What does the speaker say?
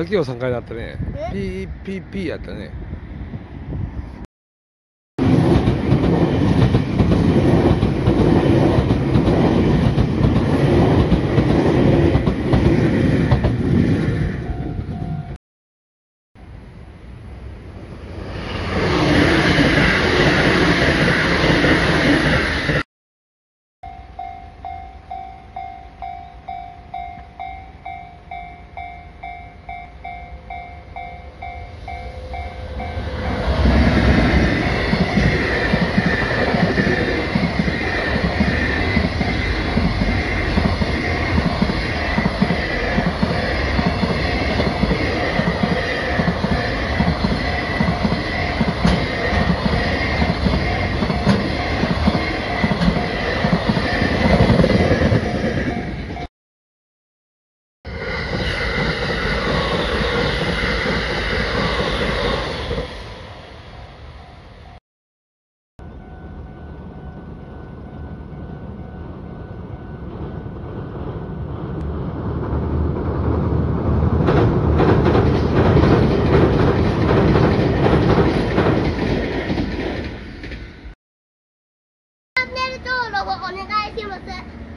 マキオ3回なったね。え？ピーピーピーやったねをお願いします。